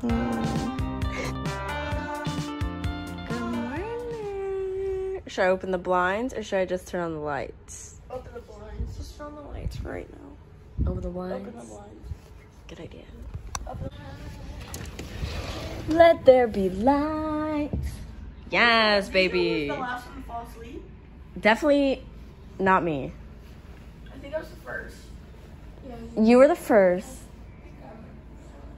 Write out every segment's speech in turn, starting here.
Good morning. Should I open the blinds or should I just turn on the lights? Open the blinds. Just turn on the lights right now. Over the blinds? Open the blinds. Good idea. Let there be light. Yes, baby. was the last one to fall asleep? Definitely not me. I think I was the first. You were the first.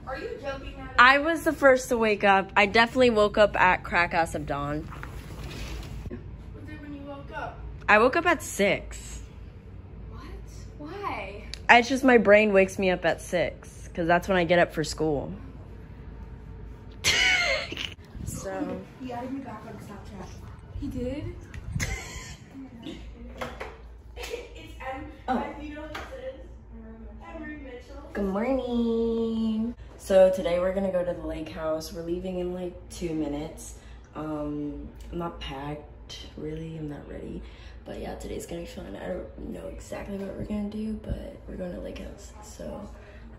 Are you joking? Maddie? I was the first to wake up. I definitely woke up at crack ass of dawn. What did when you woke up? I woke up at six. What? Why? It's just my brain wakes me up at six because that's when I get up for school. so He added me back on Snapchat. He did? it's M. Oh. You know what this is? Emery Mitchell. good morning. So today we're gonna go to the lake house. We're leaving in like two minutes. Um, I'm not packed really. I'm not ready. But yeah, today's gonna be fun. I don't know exactly what we're gonna do, but we're going to lake house. So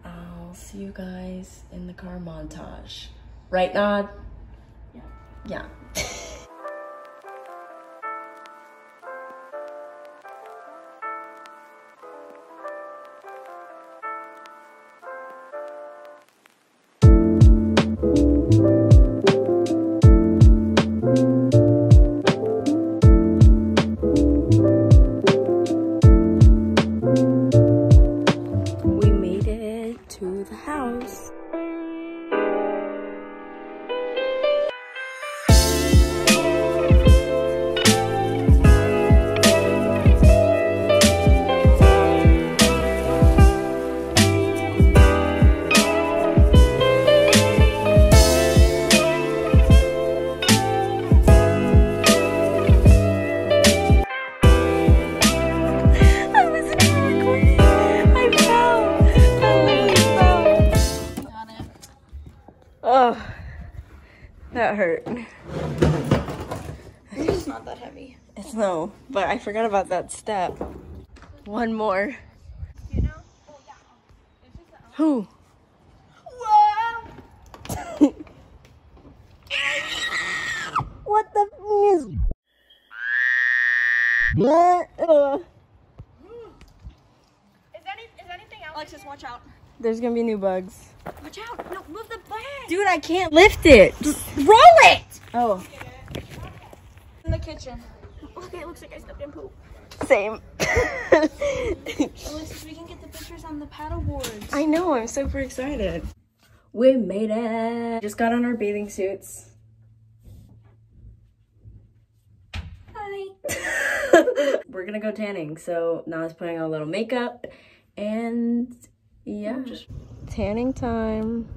I'll see you guys in the car montage. Right, Nod? Yeah. Yeah. that hurt. It's not that heavy. It's no, but I forgot about that step. One more. You know? Who? What the f- is? What? Ugh. Is, any, is anything else? Alexis, watch out. There's gonna be new bugs. Watch out. No, move the bag. Dude, I can't lift it. Just roll it. Oh, In the kitchen. Okay, it looks like I stepped in poop. same. Alexis, we can get the pictures on the paddle boards. I know, I'm super excited. We made it. Just got on our bathing suits. Hi. We're gonna go tanning, so now it's putting on a little makeup and yeah, just tanning time.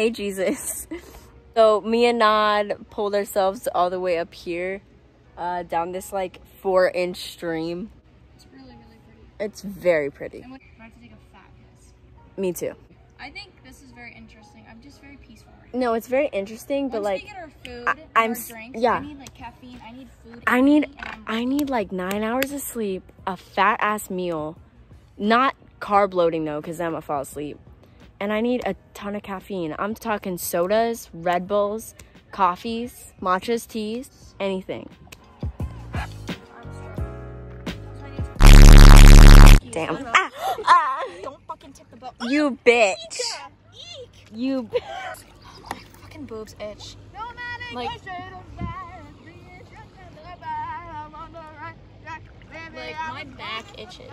Hey, Jesus. So me and Nod pulled ourselves all the way up here, uh, down this like four inch stream. It's really, really pretty. It's very pretty. I'm about to take a fat piss. Me too. I think this is very interesting. I'm just very peaceful right No, it's very interesting, but Once like we get our food, I i'm our drinks, yeah. I need like caffeine. I need food. I need I need like nine hours of sleep, a fat ass meal, not carb loading though, because then I'm gonna fall asleep. And I need a ton of caffeine. I'm talking sodas, Red Bulls, coffees, matchas, teas, anything. Damn. Ah, ah, Don't fucking tip the boat. you bitch. Eek. You. b- Fucking boobs itch. Like- Like, like my back itches.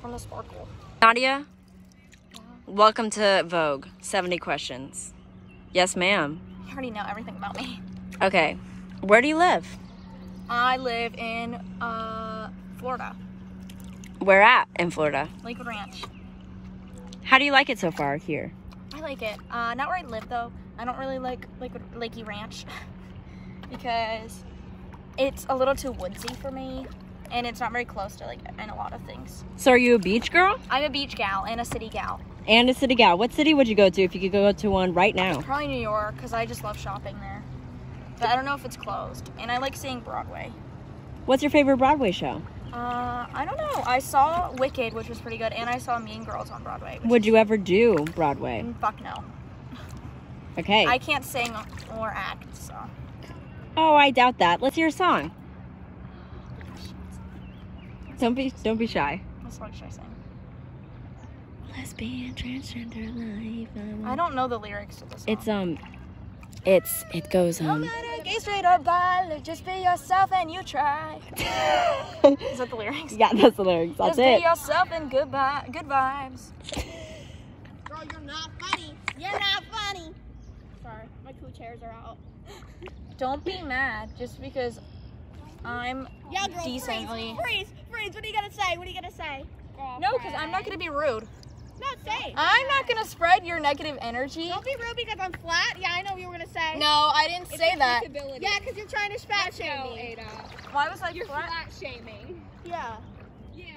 from the sparkle. Nadia, welcome to Vogue. 70 questions. Yes, ma'am. You already know everything about me. Okay. Where do you live? I live in uh Florida, Where at in Florida? Lakewood Ranch. How do you like it so far here? I like it. Uh, not where I live though. I don't really like like Lakey Ranch because it's a little too woodsy for me, and it's not very close to like and a lot of things. So are you a beach girl I'm a beach gal and a city gal. And a city gal? What city would you go to if you could go to one right now? Probably New York because I just love shopping there. But I don't know if it's closed, and I like seeing Broadway. What's your favorite Broadway show? Uh, I don't know. I saw Wicked, which was pretty good, and I saw Mean Girls on Broadway. Would you ever do Broadway? Mm, Fuck no. Okay. I can't sing or act, so. oh, I doubt that. Let's hear a song. Don't be don't be shy. What song should I sing? Lesbian transgender life. I don't know the lyrics to this song. It's um it's it goes on No um matter gay, straight, or bi, just be yourself and you try. Is that the lyrics? Yeah, that's the lyrics. That's just it. be yourself and goodbye, good vibes. Girl, you're not funny. You're not funny. Sorry, my cool chairs are out. Don't be mad just because I'm Yeah, girl, decently. freeze, freeze, freeze. What are you gonna say? What are you gonna say? No, because I'm not gonna be rude. Not say. I'm not gonna spread your negative energy. Don't be rude because I'm flat. Yeah, I know what you were gonna say. No, I didn't say that. Yeah, because you're trying to fat shame me. Ada. Why was I You're flat? flat shaming. Yeah.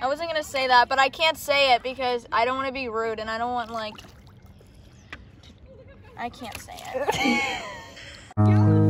I wasn't gonna say that, but I can't say it because I don't want to be rude and I don't want like. I can't say it. Y'all